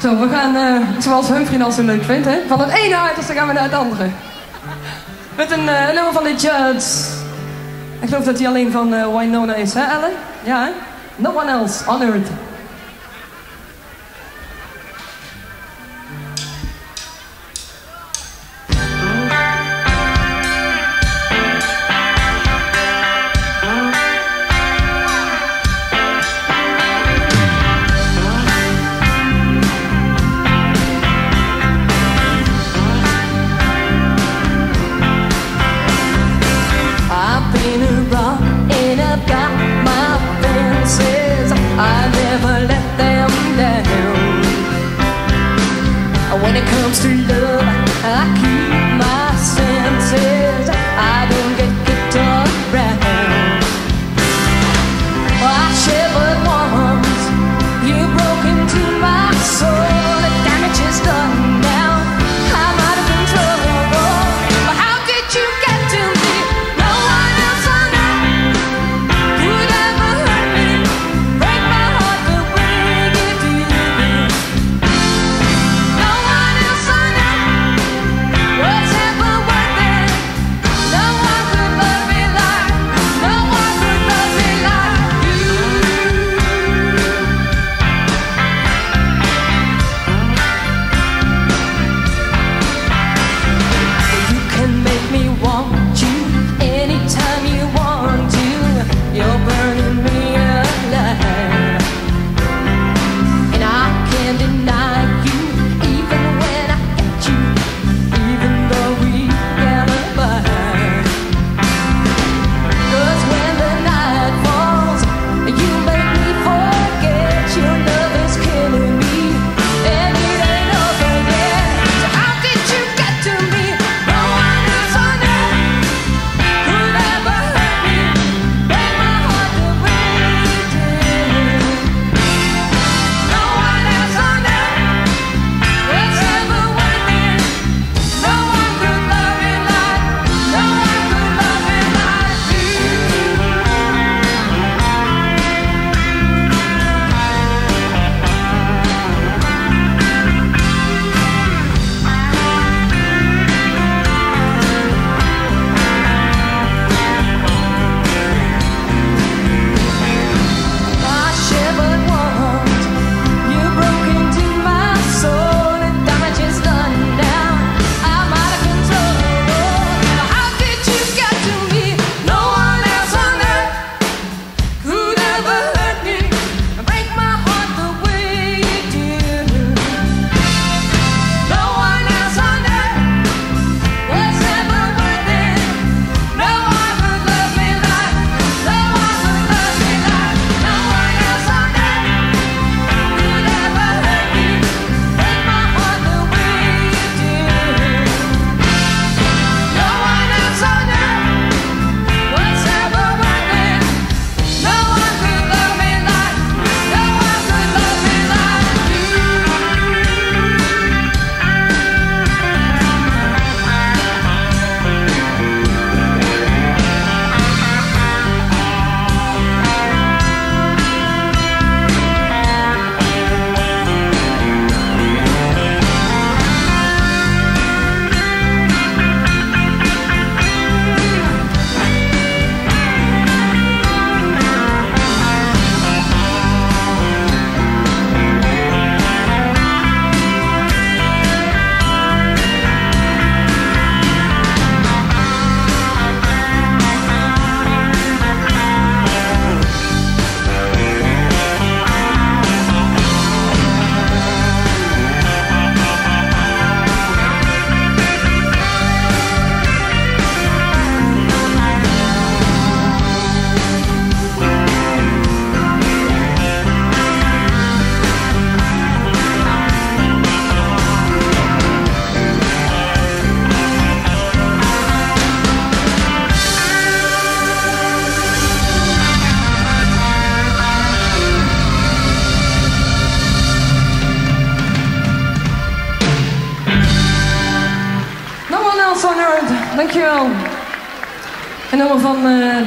Zo, we gaan, eh, zoals Humphrey zo leuk vindt, hè? van het ene uiterste gaan we naar het andere. Met een eh, nummer van de Judds. Ik geloof dat die alleen van Winona is, hè Ellen? Ja, hè? No one else on earth.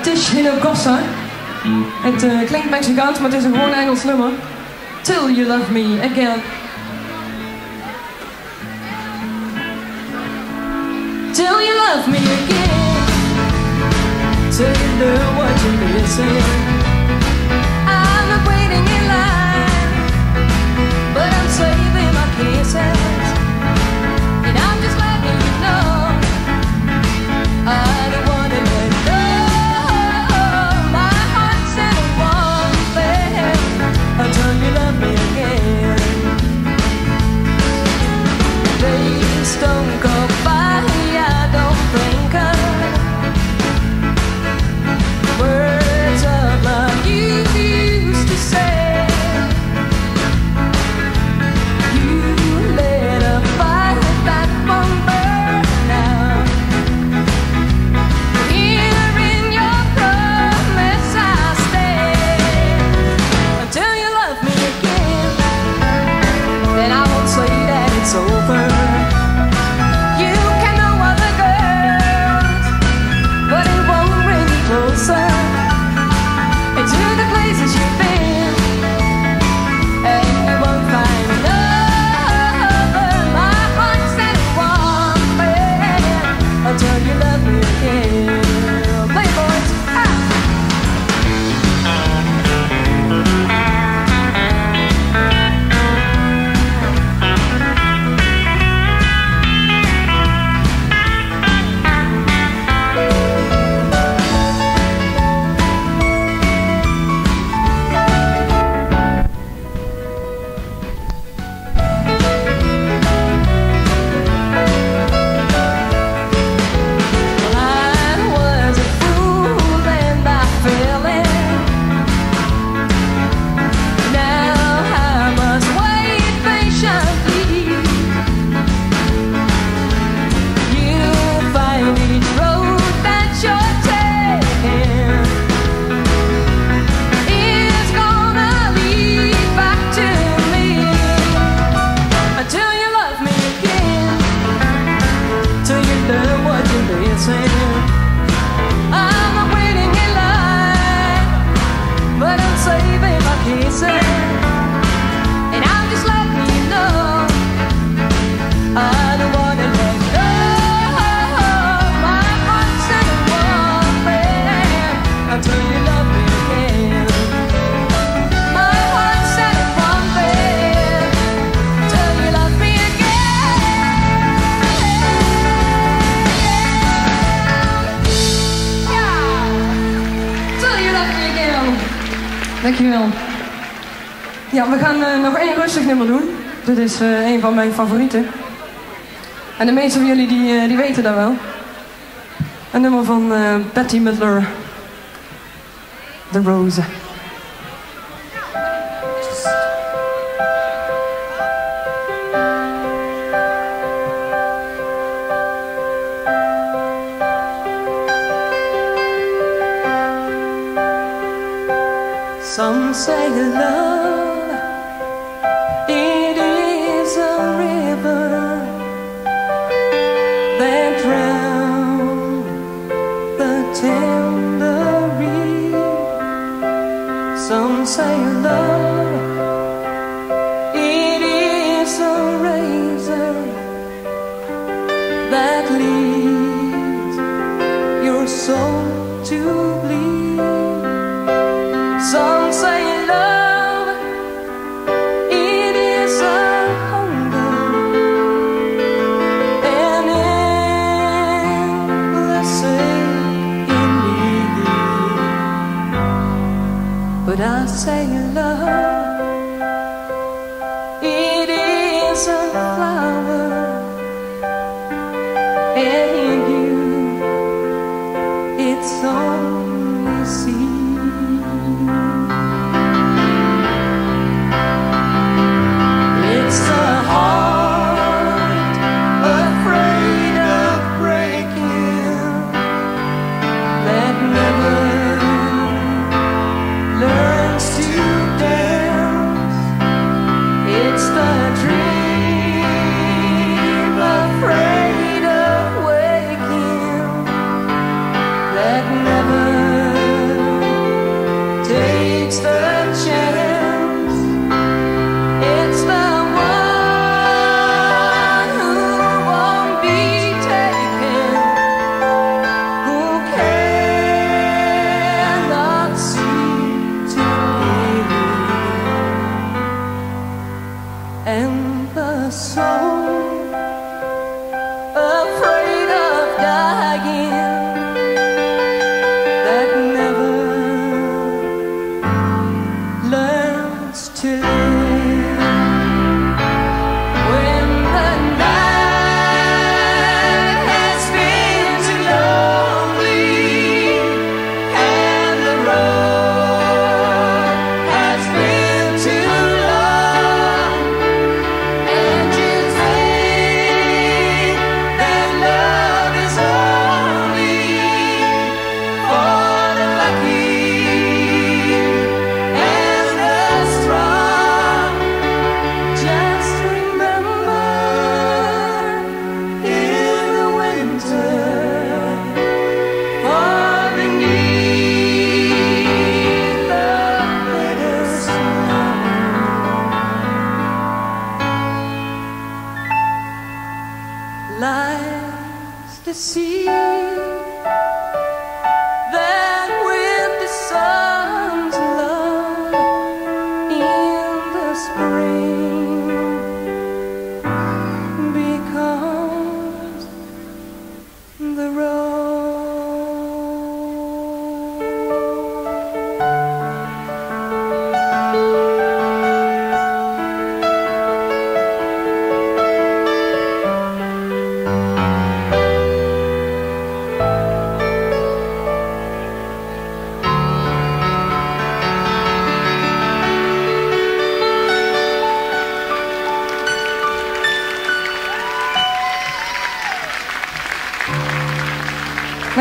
Tish Hino Het eh, klinkt Mexicaans, maar het is een gewoon Engels nummer. Till You Love Me Again. Till You Love Me Again. Till you know what you're missing. Ja, we gaan eh, nog één rustig nummer doen. Dit is uh, een van mijn favorieten. En de meeste van jullie die, eh, die weten dat wel. Een nummer van Betty Midler. The Rose. Some say love only see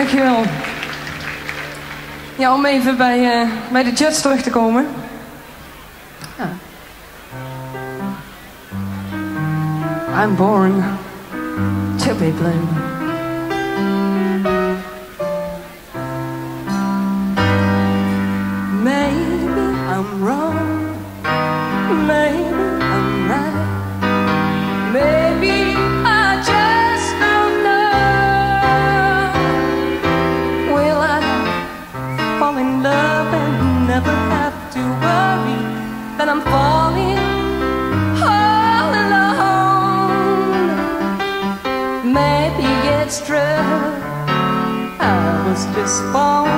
Dankjewel. Ja, om even bij, uh, bij de Jets terug te komen. Ja. I'm born to be blue. just fall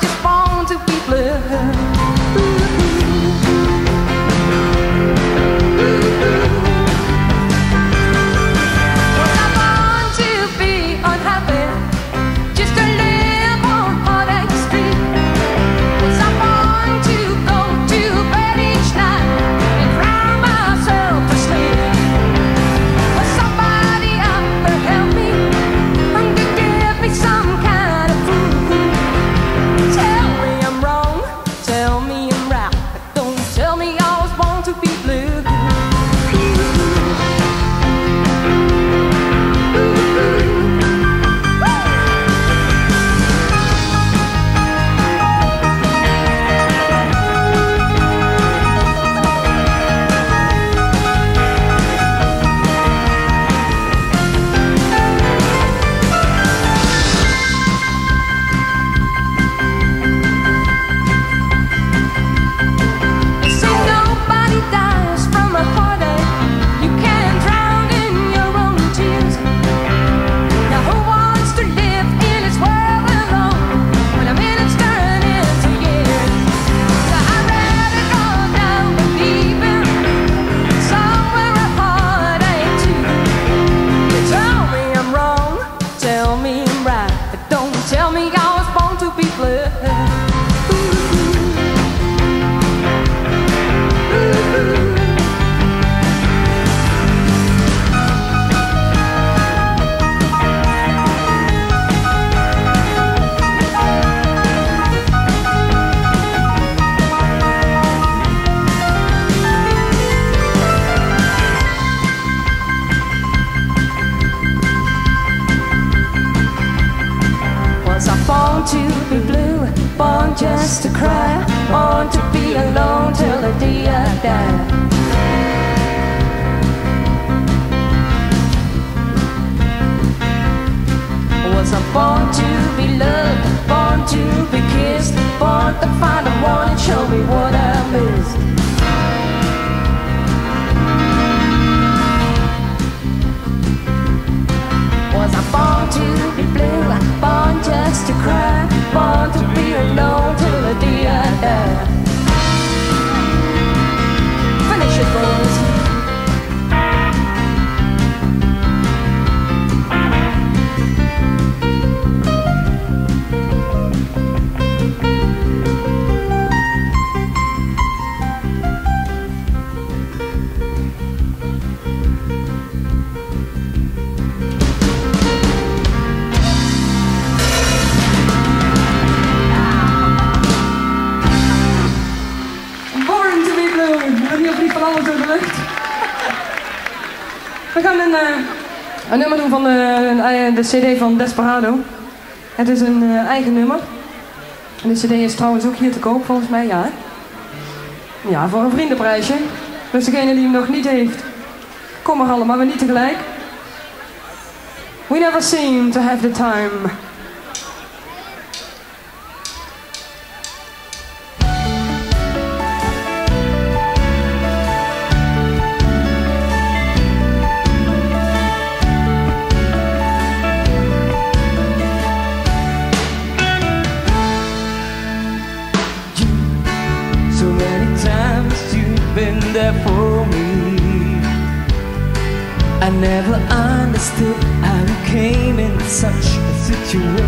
just born to be blue. i Was I born to be loved, born to be kissed, born to find the one and show me what I missed? Was I born to be blue, born just to cry, born to be alone till the day I die? Een nummer doen van de, de cd van Desperado. Het is een uh, eigen nummer. En de cd is trouwens ook hier te koop volgens mij, ja. Ja, voor een vriendenprijsje. Dus degene die hem nog niet heeft, kom maar allemaal, maar niet tegelijk. We never seem to have the time. you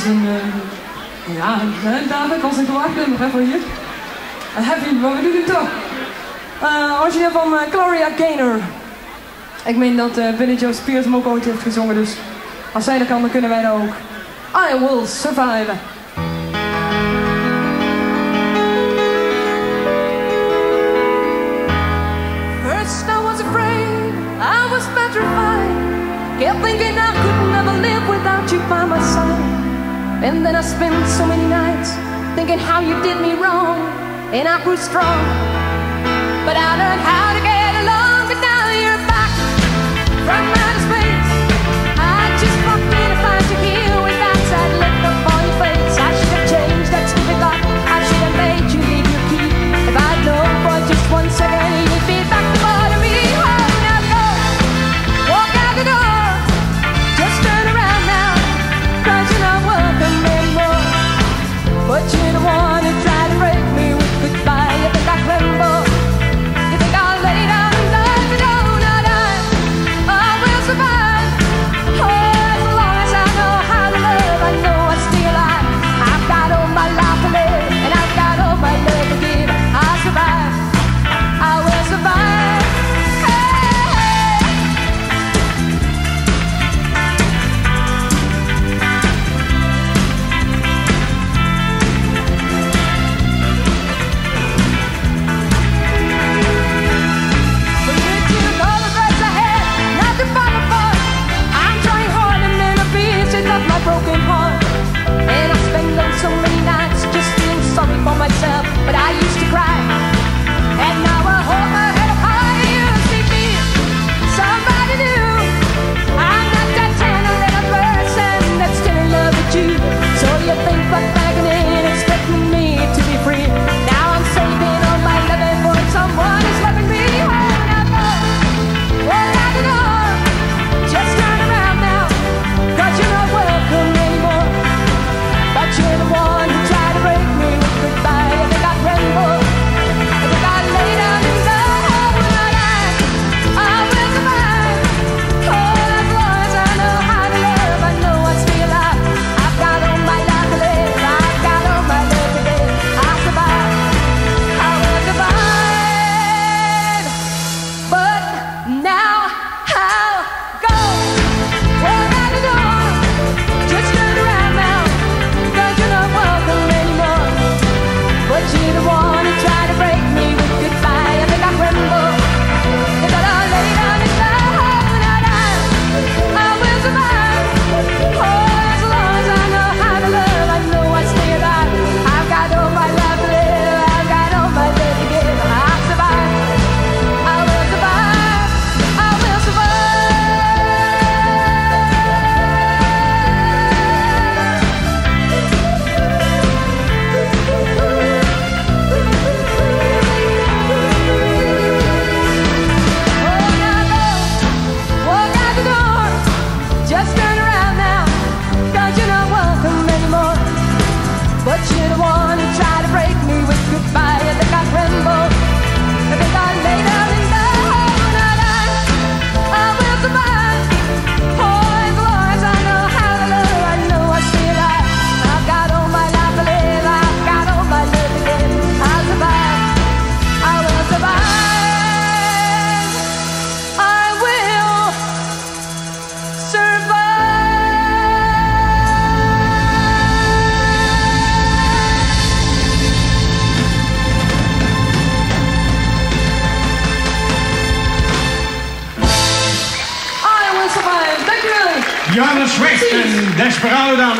is een, uh, ja, een ik als een gewaagdnummer even hier. Een heavy, maar we doen het toch. Eh, uh, origineel van eh, Gloria Gaynor. Ik meen dat uh, Billy Joe Spears hem ook ooit heeft gezongen, dus als zij dat kan, dan kunnen wij dat ook. I will survive. And then I spent so many nights thinking how you did me wrong. And I grew strong, but I learned how to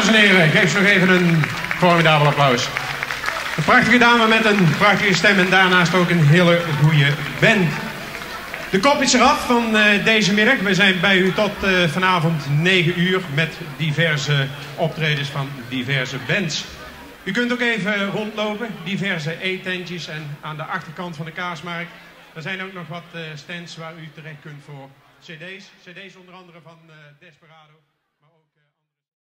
dames en heren, geef ze nog even een formidabel applaus. Een prachtige dame met een prachtige stem en daarnaast ook een hele goede band. De kop is eraf van eh, deze middag. We zijn bij u tot eh, vanavond 9 uur met diverse optredens van diverse bands. U kunt ook even rondlopen, diverse eetentjes en aan de achterkant van de kaasmarkt. Er zijn ook nog wat eh, stands waar u terecht kunt voor cd's. Cd's onder andere van Desperado.